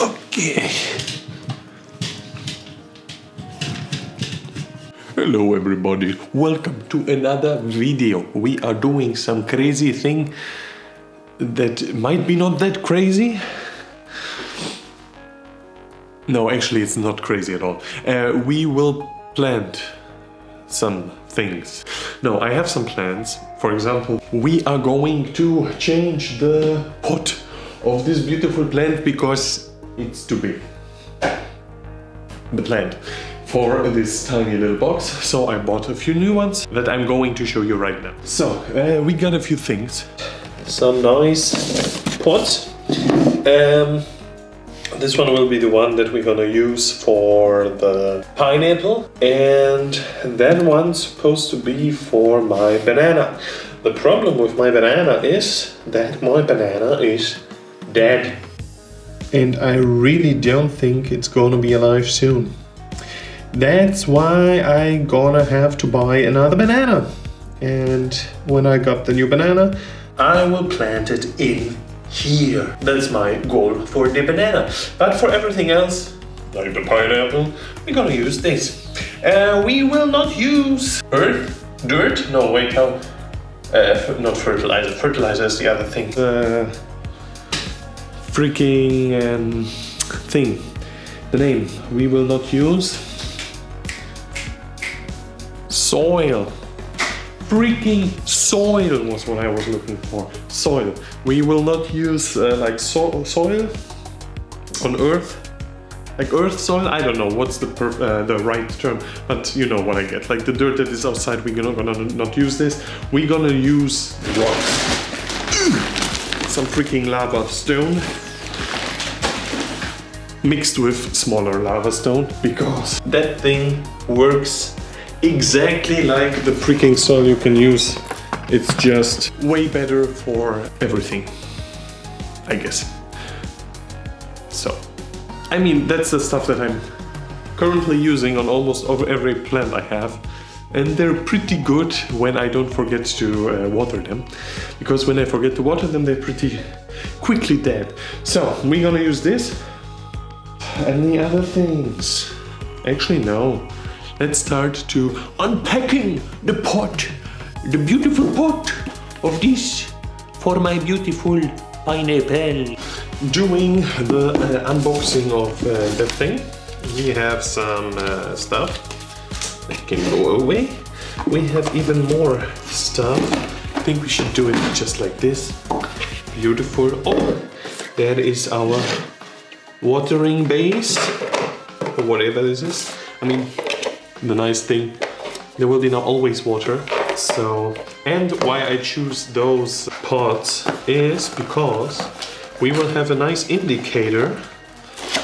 Okay. Hello everybody, welcome to another video. We are doing some crazy thing that might be not that crazy. No, actually it's not crazy at all. Uh, we will plant some things. No, I have some plans. For example, we are going to change the pot of this beautiful plant because it's too big. The plant for this tiny little box. So I bought a few new ones that I'm going to show you right now. So uh, we got a few things. Some nice pots. Um, this one will be the one that we're gonna use for the pineapple and that one's supposed to be for my banana. The problem with my banana is that my banana is dead. And I really don't think it's gonna be alive soon. That's why I gonna have to buy another banana. And when I got the new banana, I will plant it in here. That's my goal for the banana. But for everything else, like the pineapple, we're gonna use this. Uh, we will not use earth, dirt, no wait, how? Uh, not fertilizer, fertilizer is the other thing. Uh, freaking um, thing, the name, we will not use soil freaking soil was what I was looking for. Soil. We will not use uh, like so soil on earth. Like earth soil, I don't know what's the uh, the right term, but you know what I get. Like the dirt that is outside, we're gonna, gonna not use this. We're gonna use rocks. Some freaking lava stone mixed with smaller lava stone because that thing works exactly like the freaking soil you can use. It's just way better for everything, I guess. So, I mean, that's the stuff that I'm currently using on almost every plant I have. And they're pretty good when I don't forget to uh, water them. Because when I forget to water them, they're pretty quickly dead. So, we're gonna use this. Any other things? Actually, no let's start to unpacking the pot, the beautiful pot of this for my beautiful pineapple. Doing the uh, unboxing of uh, the thing, we have some uh, stuff that can go away. We have even more stuff. I think we should do it just like this. Beautiful. Oh, there is our watering base, or whatever this is. I mean, the nice thing there will be not always water so and why I choose those pots is because we will have a nice indicator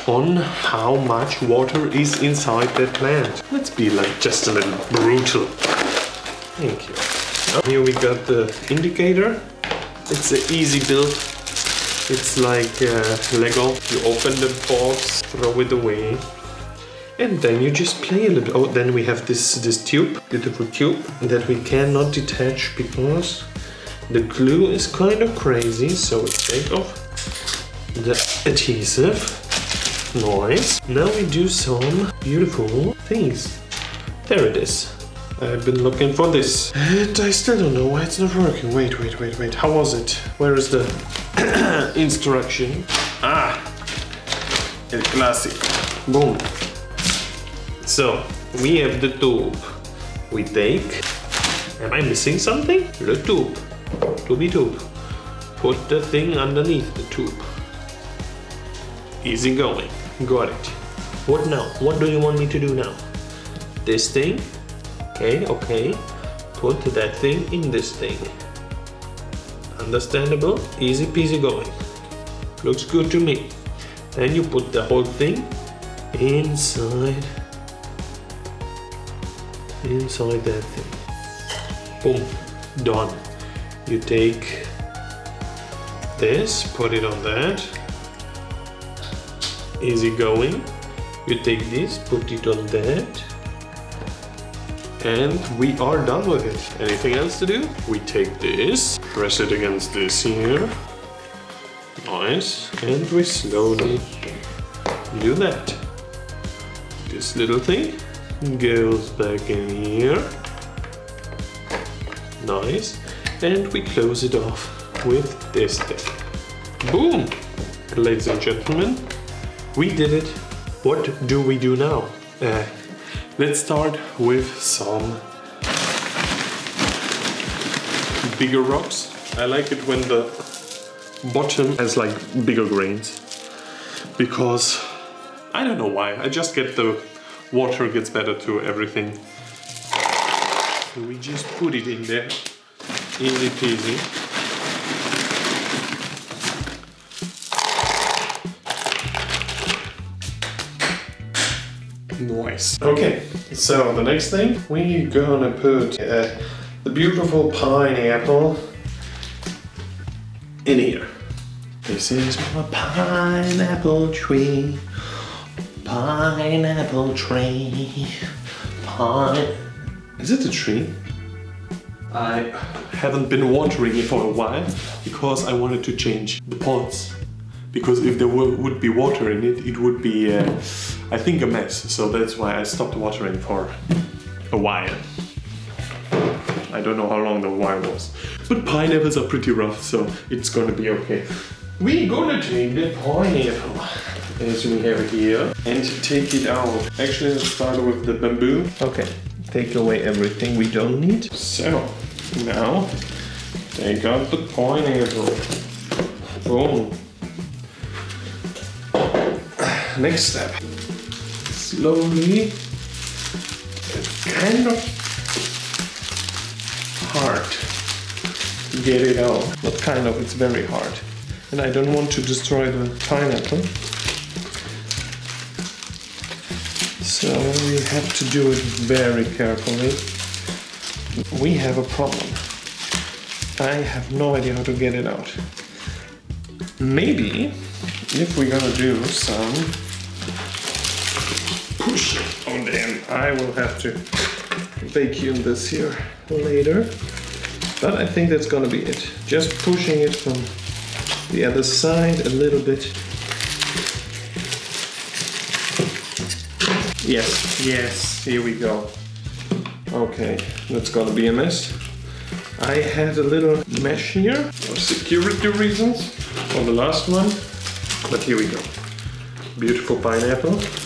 on how much water is inside that plant. Let's be like just a little brutal. Thank you. Here we got the indicator. It's an easy build it's like uh, Lego you open the box throw it away and then you just play a little. Oh, then we have this this tube, beautiful tube that we cannot detach because the glue is kind of crazy. So we take off the adhesive. Nice. Now we do some beautiful things. There it is. I've been looking for this. And I still don't know why it's not working. Wait, wait, wait, wait. How was it? Where is the instruction? Ah! El classic. Boom. So we have the tube. We take. Am I missing something? The tube. Tubey tube. Put the thing underneath the tube. Easy going. Got it. What now? What do you want me to do now? This thing. Okay, okay. Put that thing in this thing. Understandable? Easy peasy going. Looks good to me. Then you put the whole thing inside inside that thing. Boom, done. You take this, put it on that. Easy going. You take this, put it on that. And we are done with it. Anything else to do? We take this, press it against this here. Nice. And we slowly do that. This little thing goes back in here. Nice. And we close it off with this thing. Boom! Ladies and gentlemen, we did it. What do we do now? Uh, let's start with some bigger rocks. I like it when the bottom has like bigger grains because I don't know why. I just get the water gets better to everything. So we just put it in there. Easy peasy. Nice. Okay, so the next thing, we're gonna put uh, the beautiful pineapple in here. This is my pineapple tree. Pineapple tree. Pine. Is it a tree? I haven't been watering it for a while because I wanted to change the pots. Because if there were, would be water in it, it would be, uh, I think, a mess. So that's why I stopped watering for a while. I don't know how long the while was. But pineapples are pretty rough, so it's gonna be okay. We're gonna take the pineapple, as we have here, and take it out. Actually, let's start with the bamboo. Okay, take away everything we don't need. So, now, take out the pineapple. Boom. Next step. Slowly, kind of hard to get it out. Not kind of, it's very hard. And I don't want to destroy the pineapple. So we have to do it very carefully. We have a problem. I have no idea how to get it out. Maybe if we're gonna do some push on the end, I will have to vacuum this here later. But I think that's gonna be it. Just pushing it from the other side a little bit. Yes, yes, here we go. Okay, that's gonna be a mess. I had a little mesh here for security reasons on the last one, but here we go. Beautiful pineapple.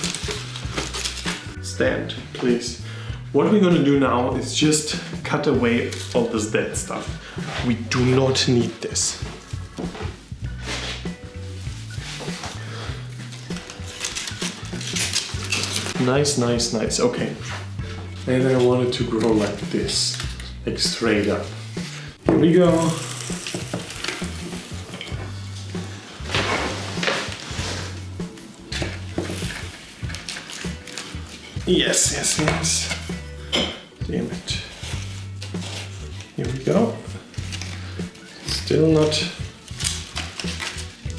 Stand, please. What we're gonna do now is just cut away all this dead stuff. We do not need this. Nice, nice, nice. Okay. And I want it to grow like this, like straight up. Here we go. Yes, yes, yes. Damn it. Here we go. Still not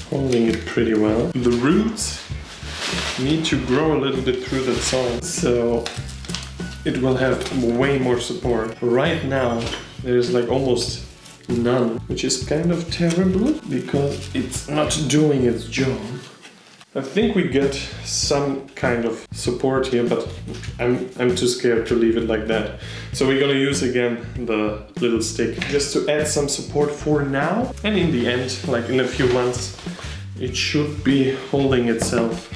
holding it pretty well. The roots need to grow a little bit through the soil, so it will have way more support. Right now, there's like almost none, which is kind of terrible because it's not doing its job. I think we get some kind of support here, but I'm, I'm too scared to leave it like that. So we're gonna use again the little stick just to add some support for now. And in the end, like in a few months, it should be holding itself.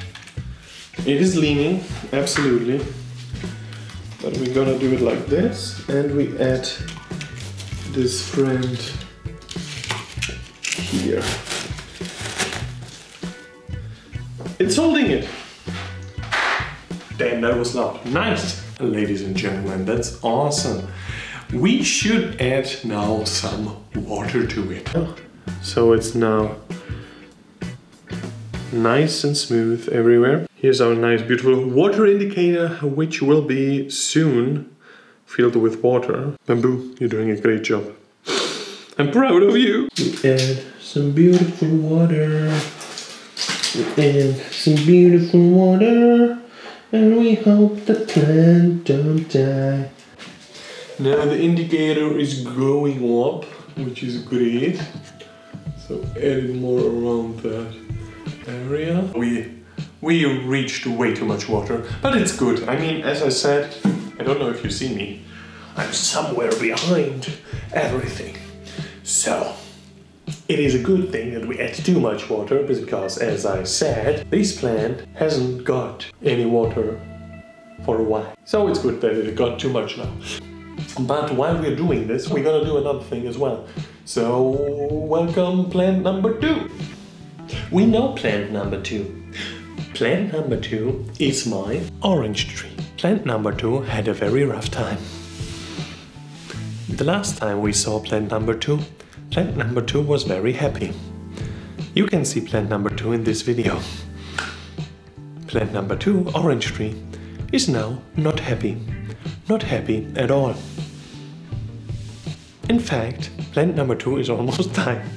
It is leaning, absolutely. But we're gonna do it like this, and we add this friend here. It's holding it. Damn, that was loud. Nice. Ladies and gentlemen, that's awesome. We should add now some water to it. So it's now nice and smooth everywhere. Here's our nice beautiful water indicator, which will be soon filled with water. Bamboo, you're doing a great job. I'm proud of you. Add some beautiful water and some beautiful water and we hope the plant don't die. Now the indicator is going up, which is great. So adding more around that area. We We reached way too much water, but it's good. I mean, as I said, I don't know if you see me. I'm somewhere behind everything. So, it is a good thing that we add too much water because, as I said, this plant hasn't got any water for a while. So it's good that it got too much now. But while we're doing this, we're gonna do another thing as well. So, welcome plant number two. We know plant number two. Plant number two is my orange tree. Plant number two had a very rough time. The last time we saw plant number two, plant number two was very happy. You can see plant number two in this video. Plant number two, orange tree, is now not happy. Not happy at all. In fact, plant number two is almost dying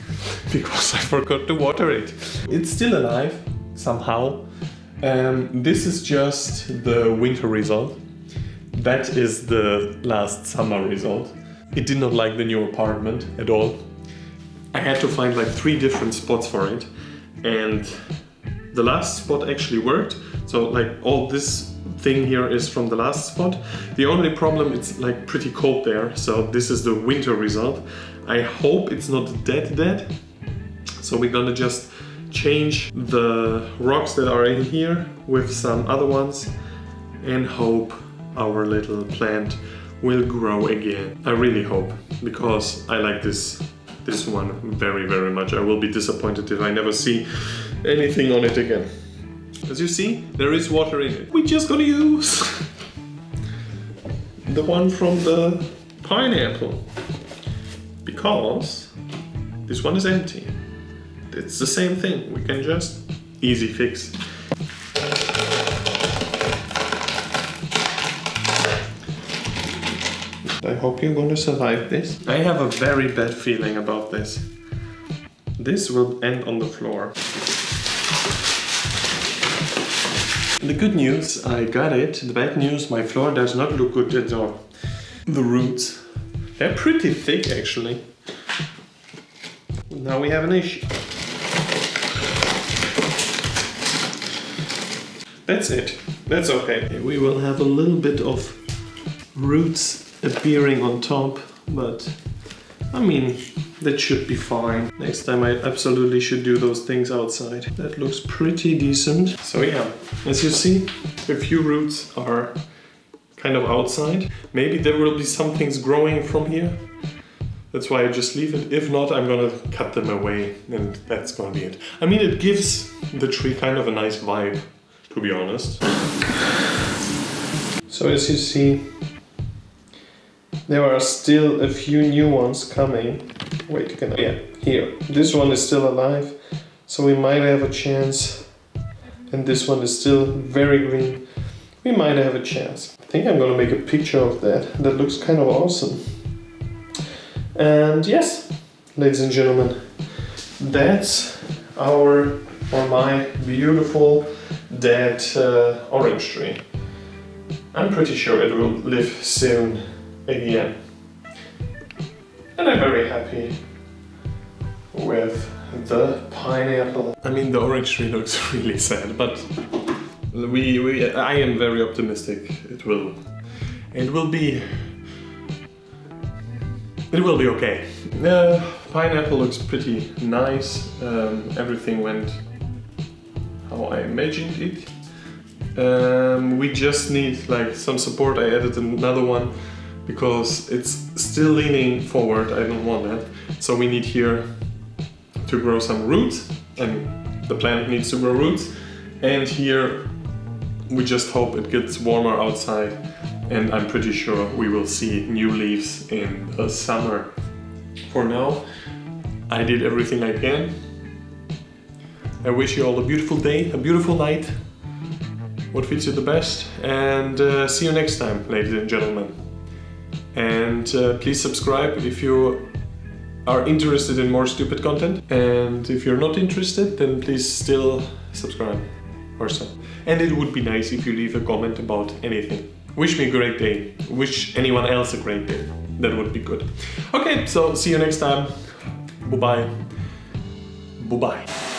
because I forgot to water it. It's still alive somehow. Um, this is just the winter result. That is the last summer result. It did not like the new apartment at all. I had to find like three different spots for it and the last spot actually worked. So like all this thing here is from the last spot. The only problem, it's like pretty cold there. So this is the winter result. I hope it's not dead dead. So we're gonna just change the rocks that are in here with some other ones and hope our little plant will grow again. I really hope because I like this this one very very much. I will be disappointed if I never see anything on it again. As you see, there is water in it. We're just gonna use the one from the pineapple because this one is empty. It's the same thing. We can just easy fix. I hope you're going to survive this. I have a very bad feeling about this. This will end on the floor. The good news, I got it. The bad news, my floor does not look good at all. The roots, they're pretty thick actually. Now we have an issue. That's it. That's okay. We will have a little bit of roots appearing on top, but I mean, that should be fine. Next time I absolutely should do those things outside. That looks pretty decent. So yeah, as you see, a few roots are kind of outside. Maybe there will be some things growing from here. That's why I just leave it. If not, I'm gonna cut them away and that's gonna be it. I mean, it gives the tree kind of a nice vibe, to be honest. So as you see, there are still a few new ones coming. Wait, can I? Yeah, here. This one is still alive, so we might have a chance. And this one is still very green. We might have a chance. I think I'm gonna make a picture of that. That looks kind of awesome. And yes, ladies and gentlemen, that's our or my beautiful dead uh, orange tree. I'm pretty sure it will live soon again. And I'm very happy with the pineapple. I mean, the orange tree looks really sad, but we, we, I am very optimistic. It will, it will be, it will be okay. The pineapple looks pretty nice. Um, everything went how I imagined it. Um, we just need like some support. I added another one because it's still leaning forward, I don't want that. So we need here to grow some roots and the plant needs to grow roots. And here we just hope it gets warmer outside and I'm pretty sure we will see new leaves in the summer. For now, I did everything I can. I wish you all a beautiful day, a beautiful night, what fits you the best, and uh, see you next time, ladies and gentlemen. And uh, please subscribe if you are interested in more stupid content. And if you're not interested, then please still subscribe or so. And it would be nice if you leave a comment about anything. Wish me a great day. Wish anyone else a great day. That would be good. Okay, so see you next time. Bye-bye. Bye-bye.